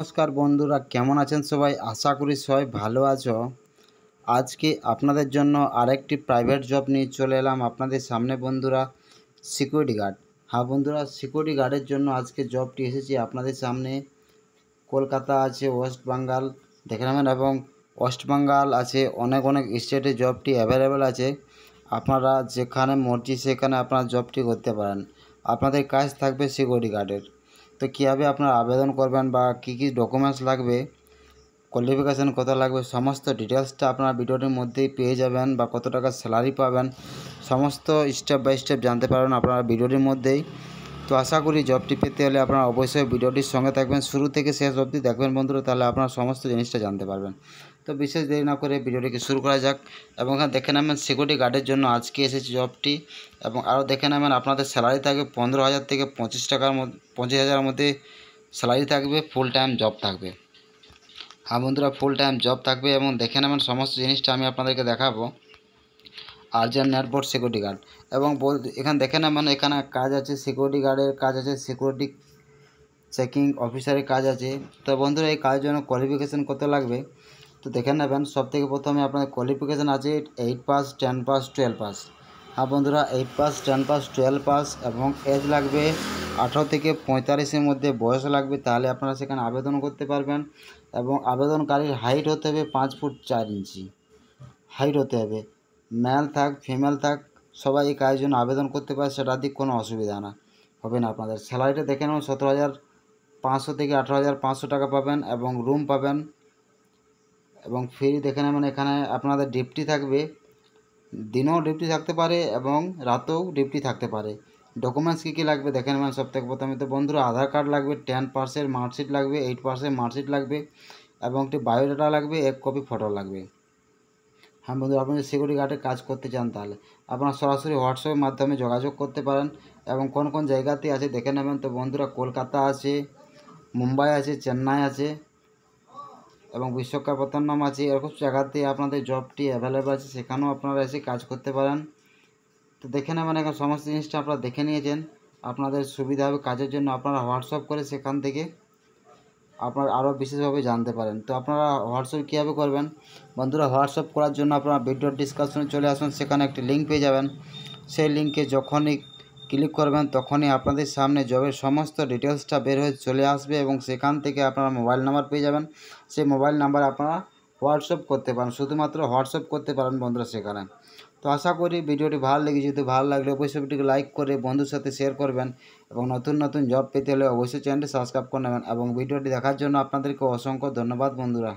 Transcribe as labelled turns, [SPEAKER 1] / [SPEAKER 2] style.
[SPEAKER 1] নমস্কার বন্ধুরা, কেমন আছেন সবাই? আশা করি সবাই ভালো আছো। আজকে আপনাদের জন্য আরেকটি প্রাইভেট জব নিয়ে চলে এলাম আপনাদের সামনে বন্ধুরা সিকিউরিটি গার্ড হ্যাঁ বন্ধুরা সিকিউরিটি গার্ডের জন্য আজকে জবটি এসেছি আপনাদের সামনে। কলকাতা আছে ওয়েস্ট বেঙ্গল, দেখে নেবেন, এবং ওয়েস্ট বেঙ্গল আছে অনেক অনেক স্টেটে জবটি অ্যাভেলেবেল আছে। আপনারা যেখানে মর্জি সেখানে আপনারা জবটি করতে পারেন। আপনাদের কাজ থাকবে সিকিউরিটি গার্ডের তো কীভাবে আপনার আবেদন করবেন বা কী কী ডকুমেন্টস লাগবে কোয়ালিফিকেশান কত লাগবে, সমস্ত ডিটেলসটা আপনার ভিডিওটির মধ্যেই পেয়ে যাবেন বা কত টাকা স্যালারি পাবেন, সমস্ত স্টেপ বাই স্টেপ জানতে পারবেন আপনারা ভিডিওটির মধ্যেই। তো আশা করি জবটি পেতে হলে আপনারা অবশ্যই ভিডিওটির সঙ্গে থাকবেন। শুরু থেকে শেষ অবধি দেখবেন বন্ধুরা, তাহলে আপনারা সমস্ত জিনিসটা জানতে পারবেন। তো বিশেষ দেরি না করে ভিডিওটিকে শুরু করা যাক এবং এখানে দেখে নেবেন সিকিউরিটি গার্ডের জন্য আজকে এসেছে জবটি এবং আরও দেখে নেবেন আপনাদের স্যালারি থাকবে পনেরো হাজার থেকে পঁচিশ টাকার মধ্যে, পঁচিশ হাজারের মধ্যে স্যালারি থাকবে ফুল টাইম জব থাকবে। হ্যাঁ বন্ধুরা ফুল টাইম জব থাকবে এবং দেখে নেবেন সমস্ত জিনিসটা আমি আপনাদেরকে দেখাবো। আর্জেন্ট নেটবোর্ড সিকিউরিটি গার্ড এবং বল, এখানে, দেখে নেবেন এখানে কাজ আছে সিকিউরিটি গার্ডের কাজ আছে সিকিউরিটি চেকিং অফিসারের কাজ আছে। তো বন্ধুরা, এই কাজের জন্য কোয়ালিফিকেশান কত লাগবে? তো দেখে নেবেন সব থেকে প্রথমে আপনাদের কোয়ালিফিকেশান আছে eight pass ten pass twelve pass হ্যাঁ বন্ধুরা eight pass ten pass twelve pass এবং এজ লাগবে আঠারো থেকে পঁয়তাল্লিশের মধ্যে। বয়স লাগবে, তাহলে আপনারা সেখানে আবেদন করতে পারবেন এবং আবেদনকারীর হাইট হতে হবে পাঁচ ফুট চার ইঞ্চি। হাইট হতে হবে। মেল থাক ফিমেল থাক, সবাই এই কাজের জন্য আবেদন করতে পারে সেটার দিক কোনো অসুবিধা না। হবে না আপনাদের। স্যালারিটা দেখে নেবেন সতেরো হাজার পাঁচশো থেকে আঠারো হাজার পাঁচশো টাকা পাবেন এবং রুম পাবেন। এবং ফ্রি দেখে নেবেন এখানে আপনাদের ডিপটি থাকবে। দিনেও ডিউটি থাকতে পারে এবং রাতেও ডিউটি থাকতে পারে। ডকুমেন্টস কী কী লাগবে দেখে নেবেন সব থেকে প্রথমে তো বন্ধুরা, আধার কার্ড লাগবে টেন পার্সেন্ট মার্কশিট লাগবে এইট পার্সেন্ট মার্কশিট লাগবে এবং একটি বায়োডাটা লাগবে, এক কপি ফটো লাগবে। হ্যাঁ বন্ধু, আপনি যদি সিকিউরিটি গার্ডে কাজ করতে চান তাহলে আপনারা সরাসরি হোয়াটসঅ্যাপের মাধ্যমে যোগাযোগ করতে পারেন এবং কোন কোন জায়গাতে আছে দেখে নেবেন। তো বন্ধুরা, কলকাতা আছে, মুম্বাই আছে, চেন্নাই আছে এবং বিশ্বকাপত্তনম আছে। এরকম জায়গাতে আপনাদের জবটি অ্যাভেলেবেল আছে, সেখানেও আপনারা এসে কাজ করতে পারেন। তো দেখে নেবেন এখন সমস্ত জিনিসটা আপনারা দেখে নিয়েছেন। আপনাদের সুবিধা হবে কাজের জন্য। আপনারা হোয়াটসঅ্যাপ করে সেখান থেকে আপনারা আরও বিশেষভাবে জানতে পারেন। তো আপনারা হোয়াটসঅ্যাপ কীভাবে করবেন? বন্ধুরা, হোয়াটসঅ্যাপ করার জন্য আপনারা ভিডিও ডিসকাশনে চলে আসুন, সেখানে একটি লিঙ্ক পেয়ে যাবেন। সেই লিঙ্কে যখনই ক্লিক করবেন, তখনই আপনাদের সামনে জবের সমস্ত ডিটেলসটা বের হয়ে চলে আসবে এবং সেখান থেকে আপনারা মোবাইল নাম্বার পেয়ে যাবেন। সেই মোবাইল নাম্বার আপনারা হোয়াটসঅ্যাপ করতে পারেন, শুধুমাত্র হোয়াটসঅ্যাপ করতে পারেন বন্ধুরা সেখানে। তো আশা করি ভিডিওটি ভালো লেগে যদি ভালো লাগলে অবশ্যই ভিডিওকে লাইক করে বন্ধুর সাথে শেয়ার করবেন এবং নতুন নতুন জব পেতে হলে অবশ্যই চ্যানেলটি সাবস্ক্রাইব করে নেবেন এবং ভিডিওটি দেখার জন্য আপনাদেরকে অসংখ্য ধন্যবাদ বন্ধুরা।